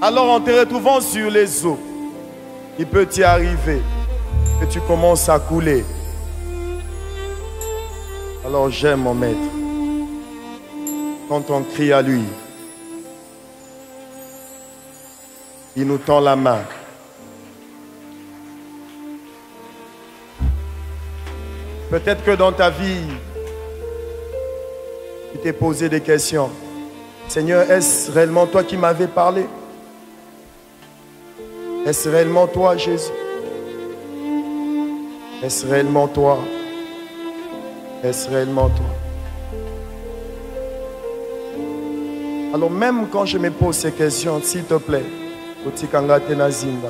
Alors en te retrouvant sur les eaux, il peut y arriver que tu commences à couler. Alors j'aime mon maître quand on crie à lui. Il nous tend la main. Peut-être que dans ta vie, tu t'es posé des questions. Seigneur, est-ce réellement toi qui m'avais parlé? Est-ce réellement toi, Jésus? Est-ce réellement toi? Est-ce réellement toi? Alors même quand je me pose ces questions, s'il te plaît, Otikanga Tenazimba.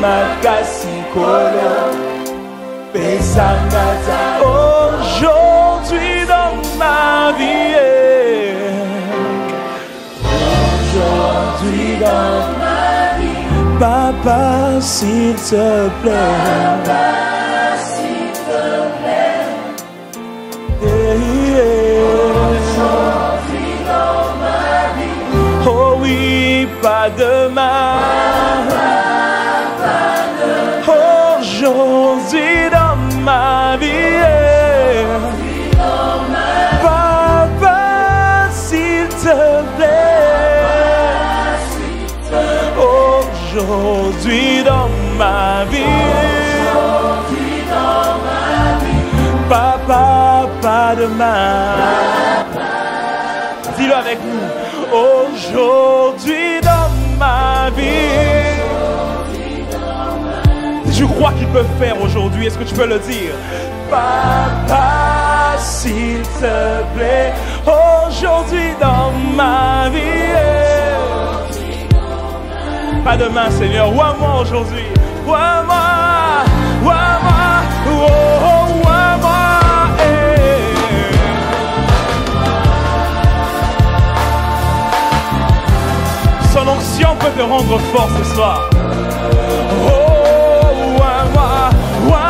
Makasi kolo pesangata aujourd'hui dans ma vie. Aujourd'hui dans ma vie. Papa s'il te plaît. Oh oui, pas demain. Aujourd'hui dans ma vie. Papa, pas demain. Dis-le avec nous. Aujourd'hui dans ma vie. Je crois qu'il peut faire aujourd'hui. Est-ce que tu peux le dire? Papa, s'il te plaît. Aujourd'hui dans ma vie. Pas demain, Seigneur. Ou à moi aujourd'hui. Ou à moi. Ou à moi. Oh, oh, ou à moi. eh. Son onction peut te rendre fort ce soir. Oh, ouah, ouah.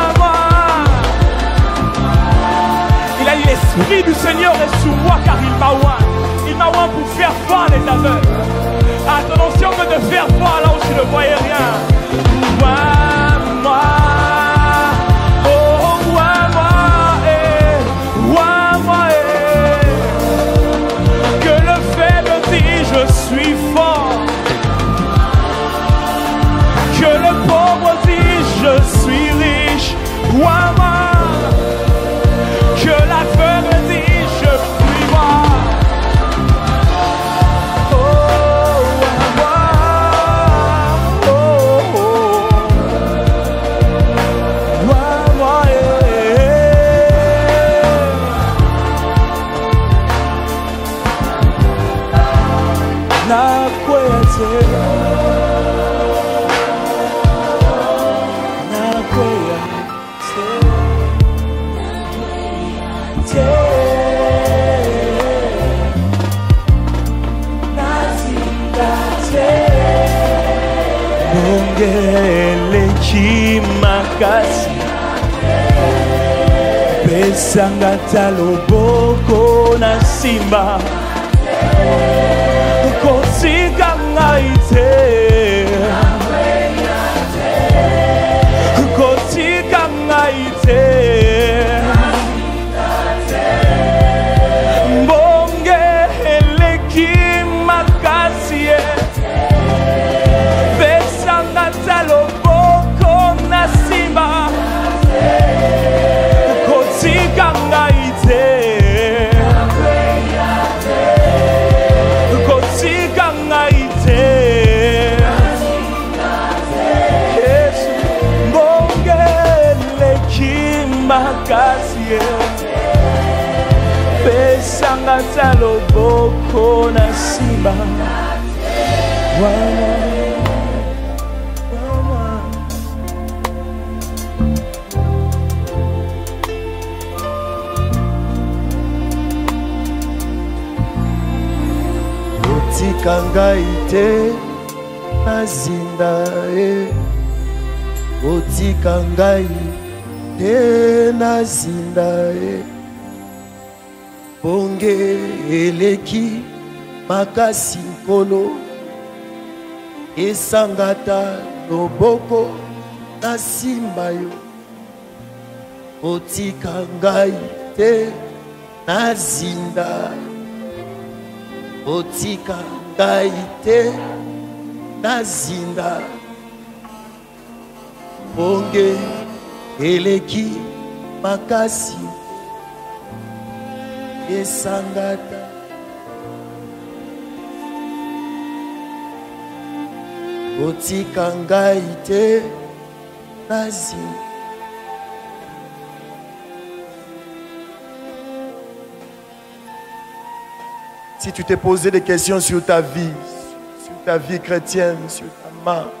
Il a dit l'Esprit du Seigneur est sur moi car il m'a oint. Il m'a oint pour faire voir les aveugles. Ah, ton onction peut te faire voir Filho, Pai, é aliado. Bongeleki makasi pesanga ta loboko na nsima kotika ngai te makasi ye pesanga ta loboko na nsima. Wana wana. Otika ngai te nazinda ye. Otika ngai te nazinda ye. Bonge eleki makasi nkolo. Esangata loboko nasimba yo. Otika ngai te nazinda otika ngai te nazinda bonge eleki makasi. Esangata. Otika ngai te nazinda Si tu t'es posé des questions sur ta vie, sur ta vie chrétienne, sur ta marque,